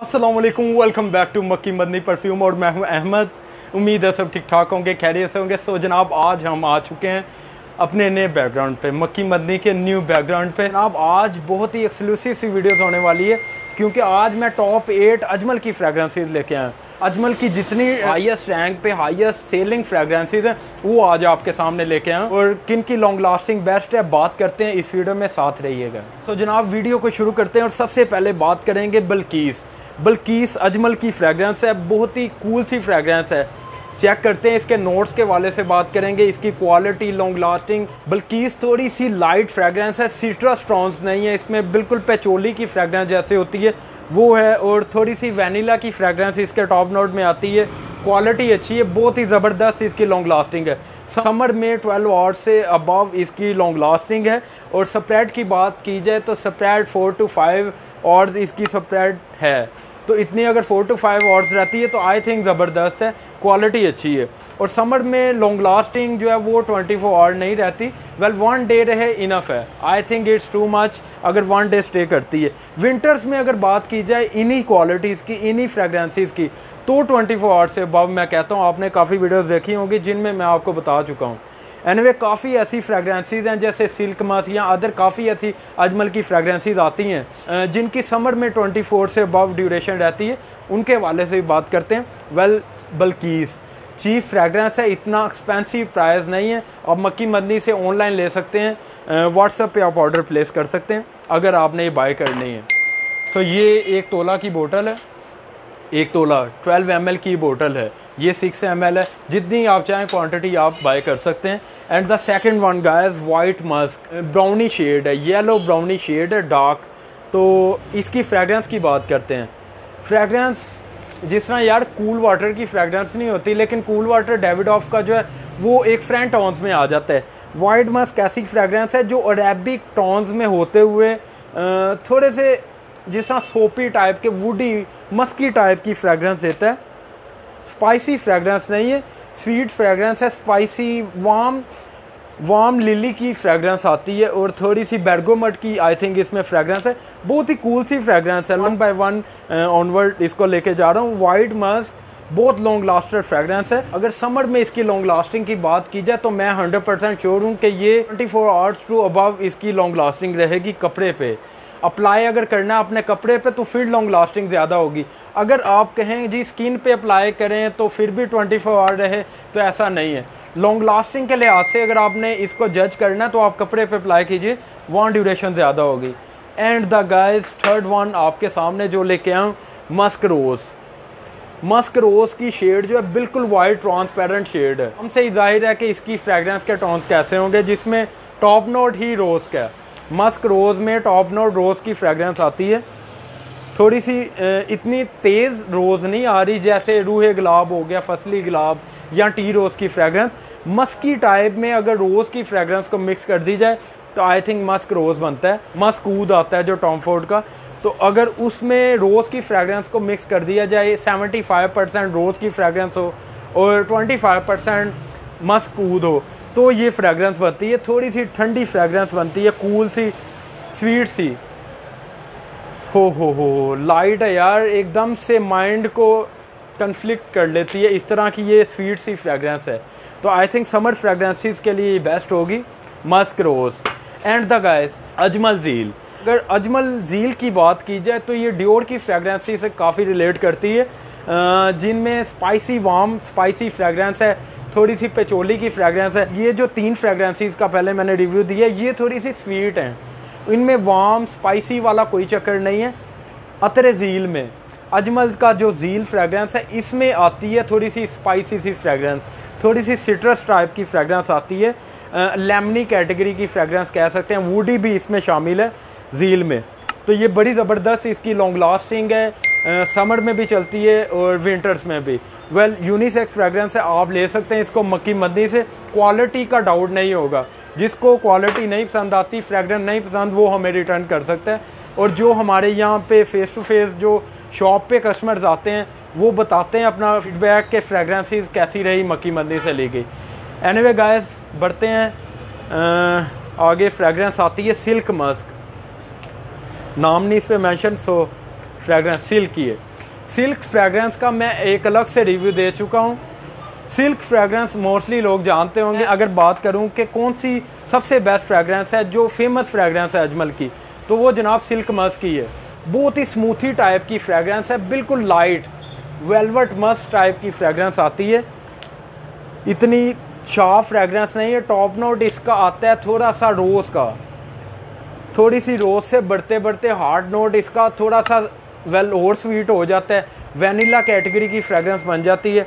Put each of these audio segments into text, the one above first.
Aslam welcome back to मक्की Madani perfume और मैं हूँ अहमद। उम्मीद है सब ठीक ठाक होंगे खैरियत से होंगे। सो जनाब आज हम आ चुके हैं अपने नए बैकग्राउंड पे मक्की मदनी के न्यू बैकग्राउंड पे। जनाब आज बहुत ही एक्सक्लूसिव सी वीडियोस होने वाली है क्योंकि आज मैं टॉप एट अजमल की फ्रेगरेंसेज लेके आया अजमल की जितनी हाईएस्ट रैंक पे हाईएस्ट सेलिंग फ्रेगरेंसेज हैं वो आज आपके सामने लेके आए और किन की लॉन्ग लास्टिंग बेस्ट है बात करते हैं इस वीडियो में साथ रहिएगा। सो so, जनाब वीडियो को शुरू करते हैं और सबसे पहले बात करेंगे बल्कीस। बल्कीस अजमल की फ्रेगरेंस है, बहुत ही कूल सी फ्रेगरेंस है। चेक करते हैं, इसके नोट्स के वाले से बात करेंगे, इसकी क्वालिटी लॉन्ग लास्टिंग बल्कि थोड़ी सी लाइट फ्रेगरेंस है सिट्रस नहीं है, इसमें बिल्कुल पेचोली की फ्रेगरेंस जैसे होती है। वो है और थोड़ी सी वैनिला की फ्रेगरेंस इसके टॉप नोट में आती है। क्वालिटी अच्छी है, बहुत ही ज़बरदस्त इसकी लॉन्ग लास्टिंग है। समर में 12 आवर्स से अबव इसकी लॉन्ग लास्टिंग है। और स्प्रेड की बात की जाए तो spread four to five hours इसकी स्प्रेड है। तो इतनी अगर फोर टू फाइव आवर्स रहती है तो आई थिंक ज़बरदस्त है। क्वालिटी अच्छी है। और समर में लॉन्ग लास्टिंग जो है, वो ट्वेंटी फोर आवर नहीं रहती। वेल वन डे रहे इनफ है। I think it's too much अगर वन डे स्टे करती है। विंटर्स में अगर बात की जाए, इन्हीं क्वालिटीज़ की, इन्हीं फ्रेगरेंसीज की तो ट्वेंटी फोर आवर्स से अब मैं कहता हूँ, आपने काफ़ी वीडियोज़ देखी होंगी, जिनमें मैं आपको बता चुका हूँ। एनवे काफ़ी ऐसी फ्रेगरेंसीज हैं जैसे सिल्क मास या अदर काफ़ी ऐसी अजमल की फ्रेगरेंसीज आती हैं जिनकी समर में 24 से अबव ड्यूरेशन रहती है। उनके वाले से भी बात करते हैं। वेल बल्कीस चीफ फ्रेगरेंस है इतना एक्सपेंसिव प्राइस नहीं है। आप मक्की मदनी से ऑनलाइन ले सकते हैं व्हाट्सएप पे आप ऑर्डर प्लेस कर सकते हैं अगर आपने ये बाय करनी है। सो so, ये एक तोला की बोतल है। एक तोला 12 एम की बोतल है। ये सिक्स एम है। जितनी आप चाहें क्वांटिटी आप बाय कर सकते हैं। And the second one guys white musk brownie shade है। येलो ब्राउनी शेड है डार्क तो इसकी फ्रेगरेंस की बात करते हैं। फ्रेगरेंस जिस तरह यार कूल वाटर की फ्रेगरेंस नहीं होती, लेकिन कूल वाटर डेविड ऑफ़ का जो है, वो एक फ्रेंड टॉन्स में आ जाता है। वाइट मस्क ऐसी फ्रेगरेंस है जो अरेबिक टॉन्स में होते हुए थोड़े से जिस तरह सोपी टाइप के वुडी मस्की टाइप की फ्रेगरेंस देता है। स्पाइसी फ्रेगरेंस नहीं है, स्वीट फ्रेगरेंस है, स्पाइसी वाम वाम लिली की फ्रेगरेंस आती है और थोड़ी सी बेडगोमट की आई थिंक इसमें फ्रेगरेंस है। बहुत ही कूल सी फ्रेगरेंस है। वन बाय वन ऑनवर्ड इसको लेके जा रहा हूँ। वाइट मस्क बहुत लॉन्ग लास्टर फ्रेगरेंस है। अगर समर में इसकी लॉन्ग लास्टिंग की बात की जाए तो मैं 100 परसेंट श्योर हूँ कि ये 24 फोर आवर्स टू अबव इसकी लॉन्ग लास्टिंग रहेगी कपड़े पे। अप्लाई अगर करना है अपने कपड़े पे तो फिर लॉन्ग लास्टिंग ज़्यादा होगी। अगर आप कहें, जी स्किन पे अप्लाई करें तो फिर भी 24 फोर आवर रहे तो ऐसा नहीं है। लॉन्ग लास्टिंग के लिहाज से अगर आपने इसको जज करना है तो आप कपड़े पे अप्लाई कीजिए, वहाँ ड्यूरेशन ज़्यादा होगी। And the guys third one आपके सामने जो लेके आऊँ मस्क रोज़ मस्क रोज़ की शेड जो है, बिल्कुल वाइट ट्रांसपेरेंट शेड है। हमसे ही ज़ाहिर है कि इसकी फ्रेगरेंस के टॉन्स कैसे होंगे, जिसमें टॉप नोट ही रोज़ का है। मस्क रोज़ में टॉप नोट रोज़ की फ्रेगरेंस आती है। थोड़ी सी इतनी तेज़ रोज़ नहीं आ रही जैसे रूहे गुलाब हो गया, फसली गुलाब या टी रोज़ की फ्रेगरेंस। मस्की टाइप में अगर रोज़ की फ्रेगरेंस को मिक्स कर दी जाए तो आई थिंक मस्क रोज़ बनता है। मस्क ऊद आता है जो टॉम टॉमफोर्ड का। तो अगर उसमें रोज़ की फ्रेगरेंस को मिक्स कर दिया जाए 75 परसेंट रोज़ की फ्रेगरेंस हो और 25 परसेंट मस्क ऊद हो तो ये फ्रेगरेंस बनती है थोड़ी सी ठंडी फ्रेगरेंस बनती है कूल सी स्वीट सी। हो हो हो लाइट है यार, एकदम से माइंड को कन्फ्लिक्ट कर लेती है, इस तरह की ये स्वीट सी फ्रेगरेंस है। तो आई थिंक समर फ्रेगरेंसीज के लिए बेस्ट होगी musk rose and the guys Ajmal झील अगर अजमल झील की बात की जाए तो ये डियोर की फ्रेगरेंसी से काफ़ी रिलेट करती है। जिनमें स्पाइसी वार्म स्पाइसी फ्रेगरेंस है। थोड़ी सी पेचोली की फ्रेगरेंस है। ये जो तीन फ्रेगरेंसीज का पहले मैंने रिव्यू दिया, ये थोड़ी सी स्वीट हैं। इनमें वार्म स्पाइसी वाला कोई चक्कर नहीं है। अतर झील में, अजमल का जो झील फ्रेगरेंस है, इसमें आती है थोड़ी सी स्पाइसी सी फ्रेगरेंस थोड़ी सी सिट्रस टाइप की फ्रेगरेंस आती है। लेमनी कैटेगरी की फ्रेगरेंस कह सकते हैं। वूडी भी इसमें शामिल है झील में। तो ये बड़ी ज़बरदस्त इसकी लॉन्ग लास्टिंग है। समर में भी चलती है और विंटर्स में भी। वेल यूनिसेक्स फ्रेगरेंस है, आप ले सकते हैं इसको मक्की मदनी से। क्वालिटी का डाउट नहीं होगा। जिसको क्वालिटी नहीं पसंद आती फ्रेगरेंस नहीं पसंद, वो हमें रिटर्न कर सकता है। और जो हमारे यहाँ पे फेस टू फेस जो शॉप पे कस्टमर्स आते हैं, वो बताते हैं अपना फीडबैक के फ्रेगरेंसीज कैसी रही मक्की मदनी से ली गई एनी वे गायस बढ़ते हैं। आगे फ्रेगरेंस आती है सिल्क मस्क नाम नहीं इस पर मैंशन सो फ्रेगरेंस सिल्क की है। सिल्क फ्रेगरेंस का मैं एक अलग से रिव्यू दे चुका हूँ। सिल्क फ्रेगरेंस मोस्टली लोग जानते होंगे। अगर बात करूँ कि कौन सी सबसे बेस्ट फ्रेगरेंस है जो फ़ेमस फ्रेगरेंस है अजमल की तो वो जनाब सिल्क मस्क की है। बहुत ही स्मूथी टाइप की फ्रेगरेंस है बिल्कुल लाइट वेलवेट मस्ट टाइप की फ्रेगरेंस आती है। इतनी शार्प फ्रेगरेंस नहीं है टॉप नोट इसका आता है थोड़ा सा रोज़ का। थोड़ी सी रोज़ से बढ़ते बढ़ते हार्ड नोट इसका थोड़ा सा वेल और स्वीट हो जाता है। वैनिला कैटेगरी की फ्रेगरेंस बन जाती है।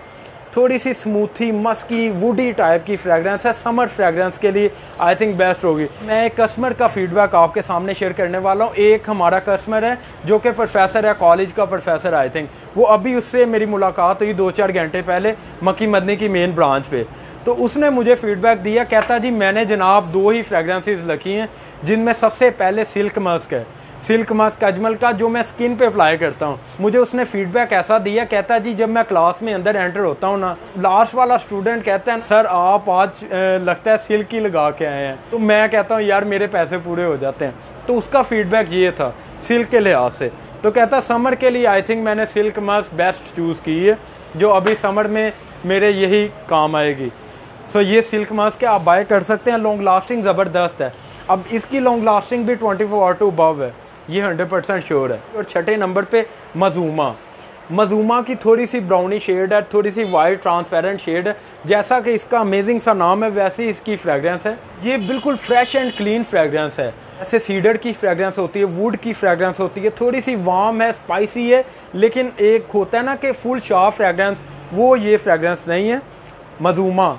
थोड़ी सी स्मूथी मस्की वुडी टाइप की फ्रेगरेंस है। समर फ्रेगरेंस के लिए आई थिंक बेस्ट होगी। मैं एक कस्टमर का फीडबैक आपके सामने शेयर करने वाला हूँ। एक हमारा कस्टमर है, जो कि प्रोफेसर है कॉलेज का प्रोफेसर आई थिंक वो अभी उससे मेरी मुलाकात हुई दो चार घंटे पहले मक्की मदनी की मेन ब्रांच पे। तो उसने मुझे फीडबैक दिया, कहता जी, मैंने जनाब दो ही फ्रेगरेंसेस रखी हैं, जिनमें सबसे पहले सिल्क मस्क है। सिल्क मास्क, अजमल का, जो मैं स्किन पे अप्लाई करता हूँ। मुझे उसने फीडबैक ऐसा दिया, कहता है जी, जब मैं क्लास में अंदर एंटर होता हूँ ना लास्ट वाला स्टूडेंट कहता है सर आप आज लगता है सिल्क ही लगा के आए हैं। तो मैं कहता हूँ, यार, मेरे पैसे पूरे हो जाते हैं। तो उसका फीडबैक ये था, सिल्क के लिहाज से। तो कहता समर के लिए आई थिंक मैंने सिल्क मास्क बेस्ट चूज़ की है, जो अभी समर में मेरे यही काम आएगी। सो ये सिल्क मास्क है आप बाय कर सकते हैं लॉन्ग लास्टिंग ज़बरदस्त है। अब इसकी लॉन्ग लास्टिंग भी twenty four hour to above है। ये हंड्रेड परसेंट श्योर है। और छठे नंबर पे मजूमा। मजूमा की थोड़ी सी ब्राउनी शेड है, थोड़ी सी वाइट ट्रांसपेरेंट शेड है। जैसा कि इसका अमेजिंग सा नाम है, वैसे ही इसकी फ्रेगरेंस है। ये बिल्कुल फ्रेश एंड क्लीन फ्रेगरेंस है। ऐसे सीडर की फ्रेगरेंस होती है वुड की फ्रेगरेंस होती है। थोड़ी सी वार्म है स्पाइसी है, लेकिन एक होता है ना कि फुल शार्प फ्रेगरेंस वो ये फ्रेगरेंस नहीं है। मजूमा।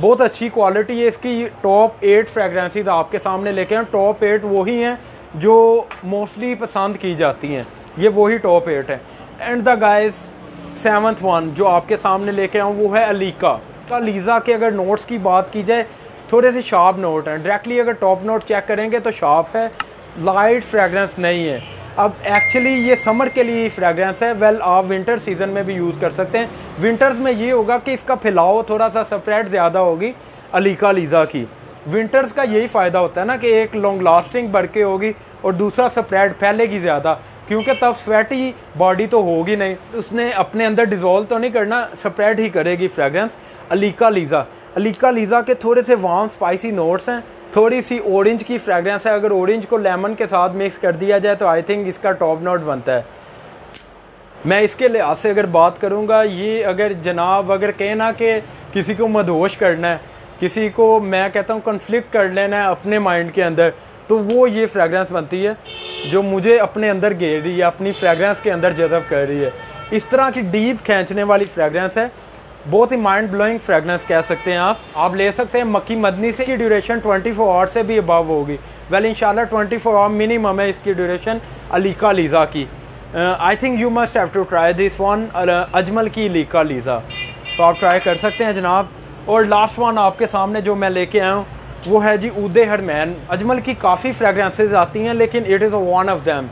बहुत अच्छी क्वालिटी है इसकी। टॉप एट फ्रेगरेंसेज आपके सामने लेके हैं टॉप एट वही हैं। जो मोस्टली पसंद की जाती हैं। ये वही टॉप एट है। And the guys seventh one जो आपके सामने लेके आऊँ, वो है अलीका। का लीज़ा के अगर नोट्स की बात की जाए, थोड़े से शार्प नोट हैं। डायरेक्टली अगर टॉप नोट चेक करेंगे तो शार्प है। लाइट फ्रेगरेंस नहीं है। अब एक्चुअली ये समर के लिए फ्रेगरेंस है। वेल आप विंटर सीज़न में भी यूज़ कर सकते हैं। विंटर्स में ये होगा कि इसका फैलाव थोड़ा सा स्प्रेड ज़्यादा होगी अलीका लीज़ा की। विंटर्स का यही फ़ायदा होता है ना कि एक लॉन्ग लास्टिंग बढ़ के होगी और दूसरा स्प्रेड फैलेगी ज़्यादा, क्योंकि तब स्वेटी बॉडी तो होगी नहीं। उसने अपने अंदर डिज़ोल्व तो नहीं करना स्प्रेड ही करेगी फ्रेगरेंस अलीका लीज़ा। अलीका लीज़ा के थोड़े से वार्म स्पाइसी नोट्स हैं। थोड़ी सी ऑरेंज की फ्रेगरेंस है। अगर ऑरेंज को लेमन के साथ मिक्स कर दिया जाए तो आई थिंक इसका टॉप नोट बनता है। मैं इसके लिहाज से अगर बात करूँगा, ये अगर जनाब अगर कहना कि किसी को मदहोश करना है किसी को मैं कहता हूँ कन्फ्लिक्ट कर लेना है अपने माइंड के अंदर तो वो ये फ्रेगरेंस बनती है जो मुझे अपने अंदर घेर रही है, अपनी फ्रेगरेंस के अंदर जजब कर रही है। इस तरह की डीप खींचने वाली फ्रेगरेंस है। बहुत ही माइंड ब्लोइंग फ्रेगरेंस कह सकते हैं आप। आप ले सकते हैं मक्की मदनी से की ड्यूरेशन 24 फोर आवर से भी अबव होगी। वेल इंशाल्लाह 24 फोर आवर मिनिमम है इसकी ड्यूरेशन अलीका लीज़ा की। I think you must have to try this one Ajmal की अलीका लीज़ा। तो आप ट्राई कर सकते हैं जनाब। और लास्ट वन आपके सामने जो मैं लेके आया हूँ, वो है जी ऊद हरमैन। अजमल की काफ़ी फ्रेगरेंसेज आती हैं, लेकिन it is one of them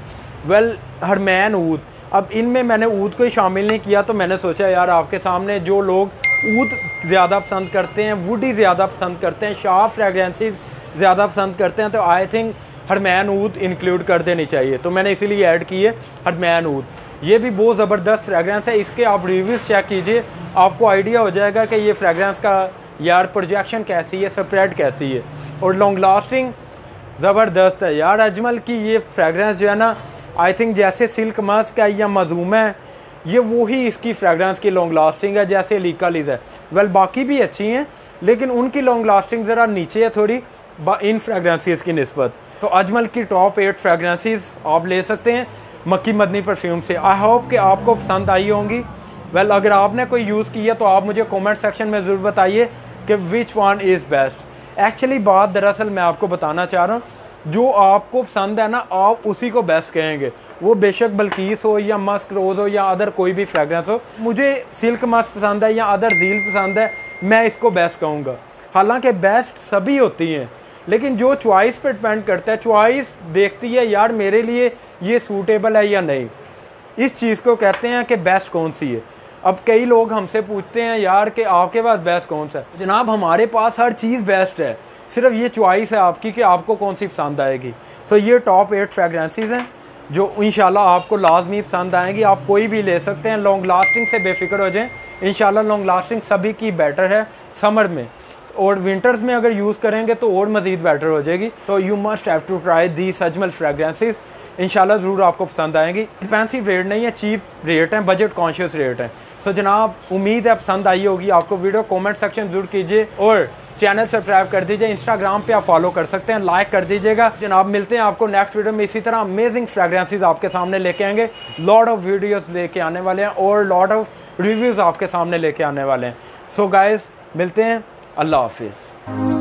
well हरमैन ऊद अब इनमें मैंने ऊद को ही शामिल नहीं किया तो मैंने सोचा यार आपके सामने जो लोग ऊद ज़्यादा पसंद करते हैं वुडी ज़्यादा पसंद करते हैं शार्प फ्रेगरेंसेज ज़्यादा पसंद करते हैं तो आई थिंक हरमैन ऊद इंक्लूड कर देनी चाहिए। तो मैंने इसीलिए ऐड की है, हरमैन ऊद ये भी बहुत ज़बरदस्त फ्रेगरेंस है। इसके आप रिव्यूज़ चेक कीजिए, आपको आइडिया हो जाएगा कि ये फ्रेगरेंस का यार प्रोजेक्शन कैसी है स्प्रेड कैसी है। और लॉन्ग लास्टिंग ज़बरदस्त है। यार अजमल की ये फ्रेगरेंस जो है ना आई थिंक जैसे सिल्क मस्क है या मजूम है, ये वही इसकी फ्रेगरेंस की लॉन्ग लास्टिंग है, जैसे लीका लीज है। वेल बाकी भी अच्छी हैं, लेकिन उनकी लॉन्ग लास्टिंग ज़रा नीचे है थोड़ी इन फ्रेगरेंसीज की नस्बत। तो अजमल की टॉप एट फ्रेगरेंसीज आप ले सकते हैं। मक्की मदनी परफ्यूम से। आई होप कि आपको पसंद आई होंगी। वेल well, अगर आपने कोई यूज़ किया तो आप मुझे कमेंट सेक्शन में ज़रूर बताइए कि which one is best actually बात दरअसल मैं आपको बताना चाह रहा हूँ। जो आपको पसंद है ना आप उसी को बेस्ट कहेंगे। वो बेशक बल्कीस हो या मस्क रोज़ हो या अदर कोई भी फ्रेगरेंस हो। मुझे सिल्क मस्क पसंद है या अदर झील पसंद है मैं इसको बेस्ट कहूँगा। हालाँकि बेस्ट सभी होती हैं। लेकिन जो चॉइस पे डिपेंड करता है चॉइस देखती है, यार, मेरे लिए ये सूटेबल है या नहीं? इस चीज़ को कहते हैं कि बेस्ट कौन सी है? अब कई लोग हमसे पूछते हैं, यार, कि आपके पास बेस्ट कौन सा है? जनाब, हमारे पास हर चीज़ बेस्ट है। सिर्फ़ ये चॉइस है आपकी कि आपको कौन सी पसंद आएगी। सो ये टॉप एट फ्रेगरेंसीज हैं, जो इंशाल्लाह आपको लाजमी पसंद आएँगी। आप कोई भी ले सकते हैं लॉन्ग लास्टिंग से बेफिक्र हो जाएँ। इंशाल्लाह लॉन्ग लास्टिंग सभी की बेटर है समर में। और विंटर्स में अगर यूज़ करेंगे तो और मज़ीद बेटर हो जाएगी। So you must have to try the सजमल fragrances इंशाल्लाह ज़रूर आपको पसंद आएँगी। एक्सपेंसिव रेट नहीं है चीप रेट है बजट कॉन्शियस रेट है। सो जनाब, उम्मीद है पसंद आई होगी आपको वीडियो कमेंट सेक्शन ज़रूर कीजिए और चैनल सब्सक्राइब कर दीजिए। इंस्टाग्राम पे आप फॉलो कर सकते हैं लाइक कर दीजिएगा। जनाब, मिलते हैं आपको नेक्स्ट वीडियो में। इसी तरह अमेजिंग फ्रेग्रेंसेज आपके सामने लेके आएँगे। लॉर्ड ऑफ़ वीडियोस लेके आने वाले हैं और लॉर्ड ऑफ़ रिव्यूज़ आपके सामने लेके आने वाले हैं। सो so गाइस मिलते हैं। আল্লাহ হাফিজ